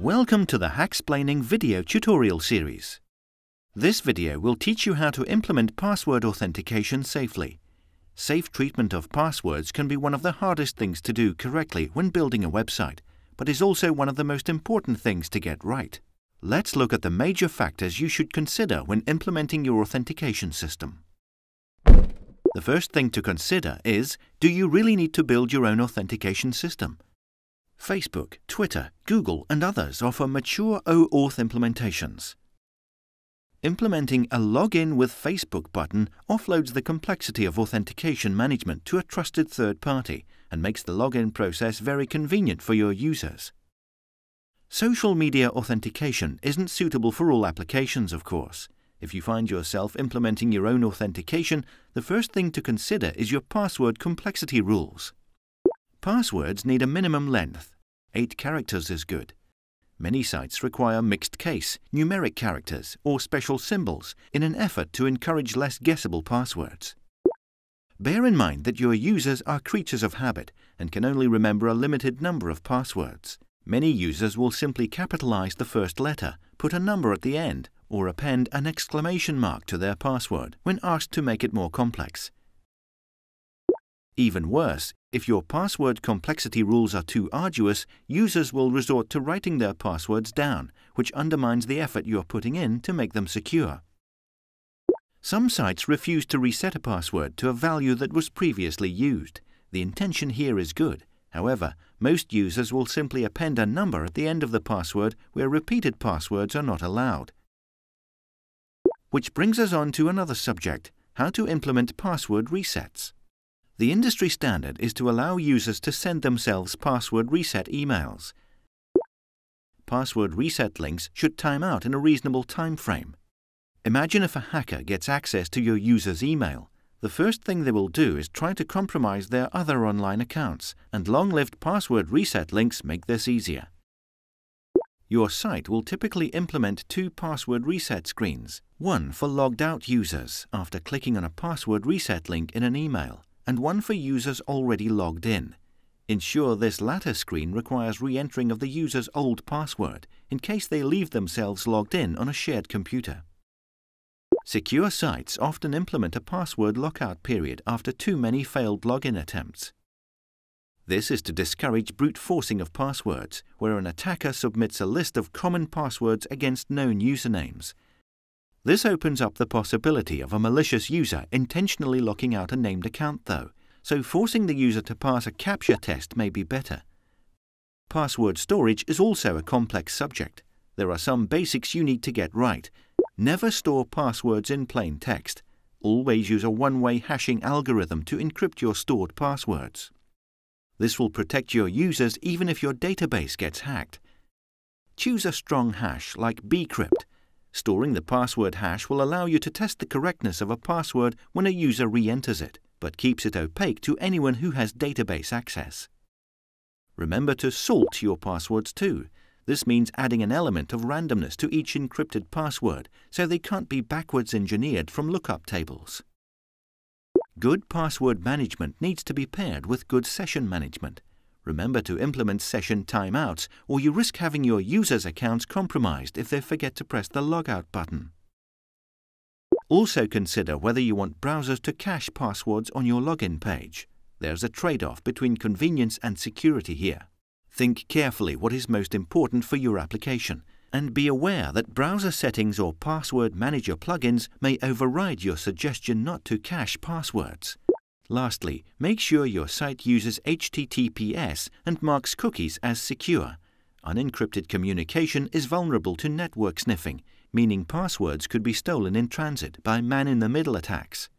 Welcome to the Hacksplaining video tutorial series. This video will teach you how to implement password authentication safely. Safe treatment of passwords can be one of the hardest things to do correctly when building a website, but is also one of the most important things to get right. Let's look at the major factors you should consider when implementing your authentication system. The first thing to consider is, do you really need to build your own authentication system? Facebook, Twitter, Google and others offer mature OAuth implementations. Implementing a Login with Facebook button offloads the complexity of authentication management to a trusted third party and makes the login process very convenient for your users. Social media authentication isn't suitable for all applications, of course. If you find yourself implementing your own authentication, the first thing to consider is your password complexity rules. Passwords need a minimum length. Eight characters is good. Many sites require mixed case, numeric characters, or special symbols in an effort to encourage less guessable passwords. Bear in mind that your users are creatures of habit and can only remember a limited number of passwords. Many users will simply capitalize the first letter, put a number at the end, or append an exclamation mark to their password when asked to make it more complex. Even worse, if your password complexity rules are too arduous, users will resort to writing their passwords down, which undermines the effort you are putting in to make them secure. Some sites refuse to reset a password to a value that was previously used. The intention here is good. However, most users will simply append a number at the end of the password where repeated passwords are not allowed. Which brings us on to another subject, how to implement password resets. The industry standard is to allow users to send themselves password reset emails. Password reset links should time out in a reasonable time frame. Imagine if a hacker gets access to your user's email. The first thing they will do is try to compromise their other online accounts, and long-lived password reset links make this easier. Your site will typically implement two password reset screens, one for logged out users after clicking on a password reset link in an email, and one for users already logged in. Ensure this latter screen requires re-entering of the user's old password in case they leave themselves logged in on a shared computer. Secure sites often implement a password lockout period after too many failed login attempts. This is to discourage brute forcing of passwords, where an attacker submits a list of common passwords against known usernames this opens up the possibility of a malicious user intentionally locking out a named account though, so forcing the user to pass a CAPTCHA test may be better. Password storage is also a complex subject. There are some basics you need to get right. Never store passwords in plain text. Always use a one-way hashing algorithm to encrypt your stored passwords. This will protect your users even if your database gets hacked. Choose a strong hash like bcrypt Storing the password hash will allow you to test the correctness of a password when a user re-enters it, but keeps it opaque to anyone who has database access. Remember to salt your passwords too. This means adding an element of randomness to each encrypted password so they can't be backwards engineered from lookup tables. Good password management needs to be paired with good session management. Remember to implement session timeouts or you risk having your users' accounts compromised if they forget to press the logout button. Also consider whether you want browsers to cache passwords on your login page. There's a trade-off between convenience and security here. Think carefully what is most important for your application and be aware that browser settings or password manager plugins may override your suggestion not to cache passwords. Lastly, make sure your site uses HTTPS and marks cookies as secure. Unencrypted communication is vulnerable to network sniffing, meaning passwords could be stolen in transit by man-in-the-middle attacks.